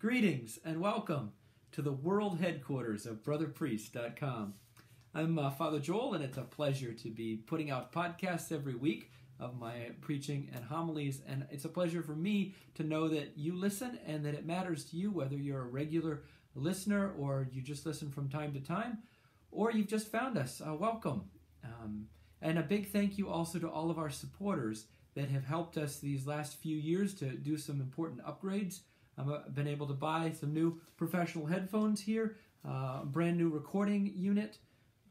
Greetings and welcome to the world headquarters of BrotherPriest.com. I'm uh, Father Joel, and it's a pleasure to be putting out podcasts every week of my preaching and homilies. And it's a pleasure for me to know that you listen and that it matters to you, whether you're a regular listener or you just listen from time to time, or you've just found us. Uh, welcome. Um, and a big thank you also to all of our supporters that have helped us these last few years to do some important upgrades. I've uh, been able to buy some new professional headphones here, uh, brand new recording unit,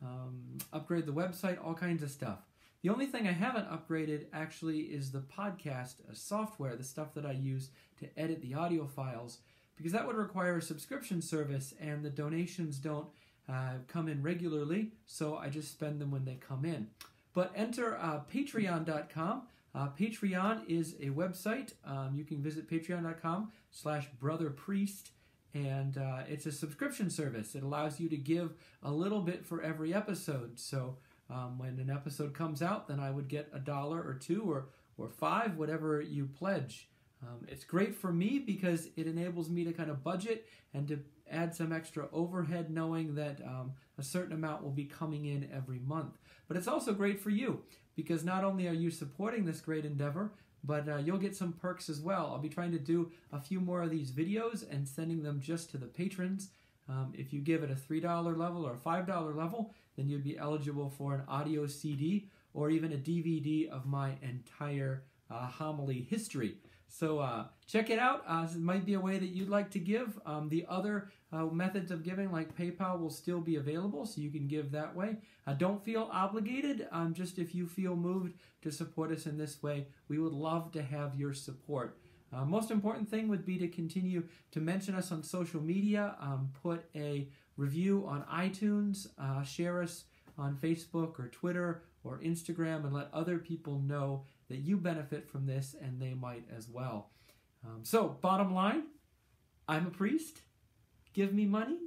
um, upgrade the website, all kinds of stuff. The only thing I haven't upgraded actually is the podcast uh, software, the stuff that I use to edit the audio files, because that would require a subscription service and the donations don't uh, come in regularly, so I just spend them when they come in. But enter uh, patreon.com. Uh, Patreon is a website. Um, you can visit patreon.com slash brotherpriest, and uh, it's a subscription service. It allows you to give a little bit for every episode. So um, when an episode comes out, then I would get a dollar or two or, or five, whatever you pledge. Um, it's great for me because it enables me to kind of budget and to add some extra overhead knowing that um, a certain amount will be coming in every month. But it's also great for you because not only are you supporting this great endeavor, but uh, you'll get some perks as well. I'll be trying to do a few more of these videos and sending them just to the patrons. Um, if you give it a $3 level or a $5 level, then you'd be eligible for an audio CD or even a DVD of my entire uh, homily history. So uh, check it out. Uh, it might be a way that you'd like to give. Um, the other uh, methods of giving, like PayPal, will still be available, so you can give that way. Uh, don't feel obligated. Um, just if you feel moved to support us in this way, we would love to have your support. Uh, most important thing would be to continue to mention us on social media, um, put a review on iTunes, share us on Facebook or Twitter or Instagram, and let other people know that you benefit from this and they might as well. Um, so, bottom line, I'm a priest. Give me money,